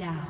Down.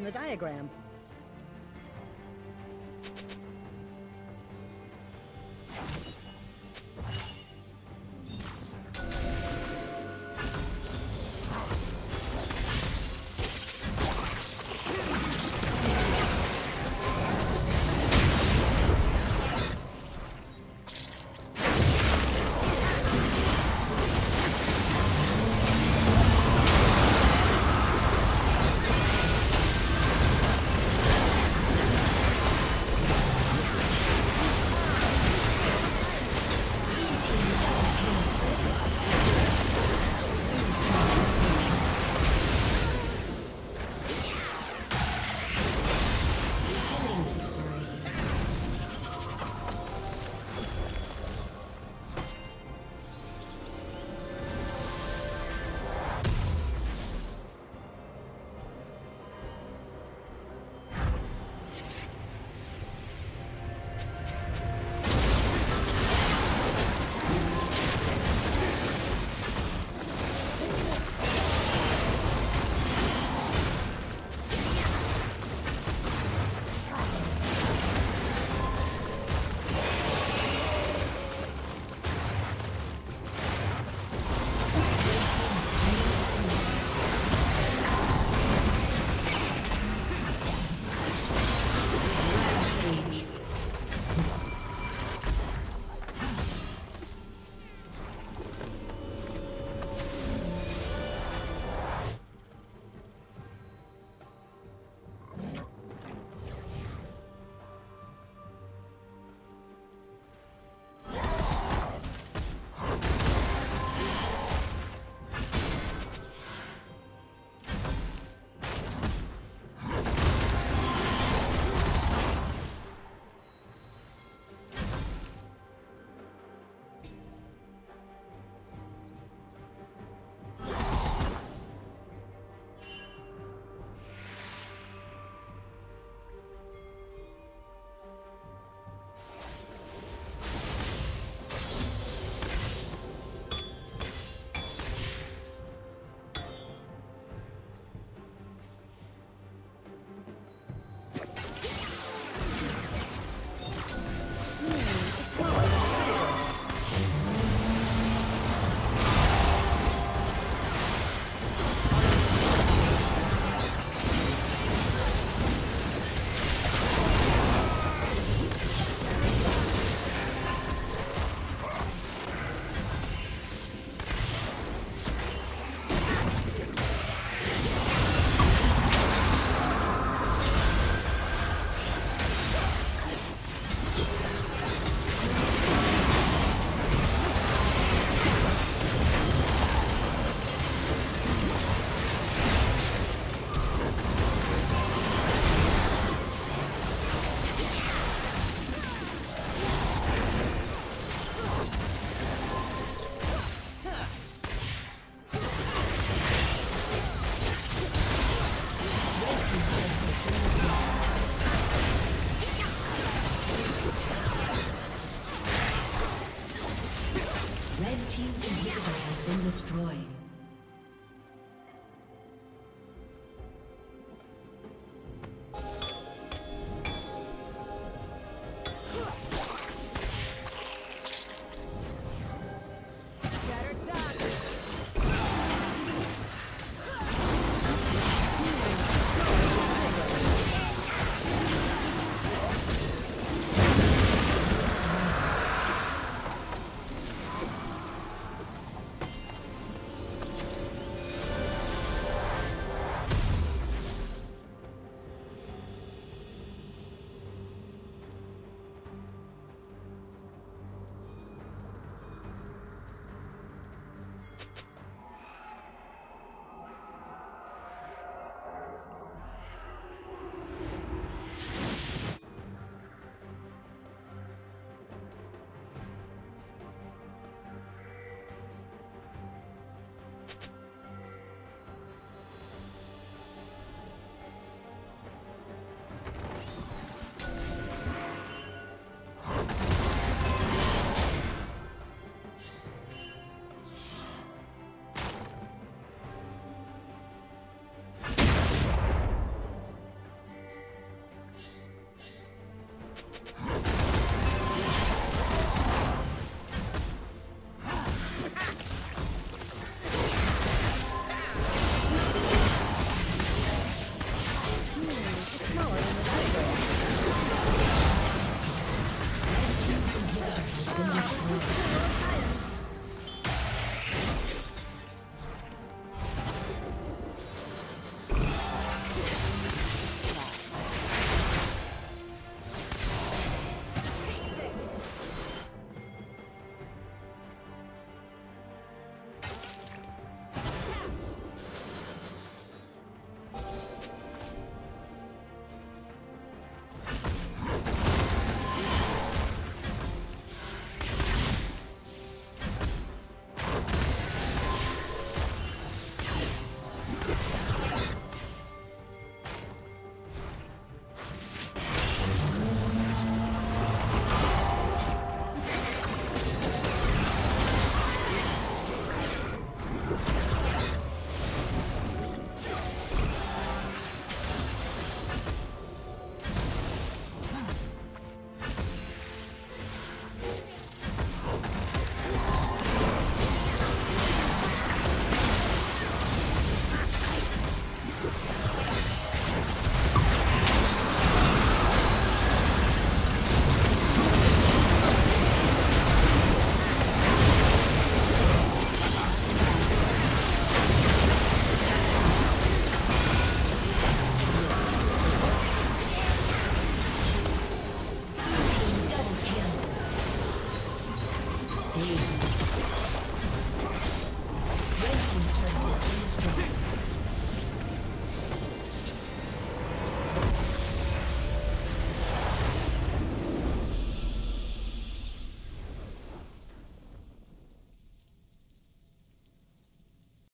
Than the diagram.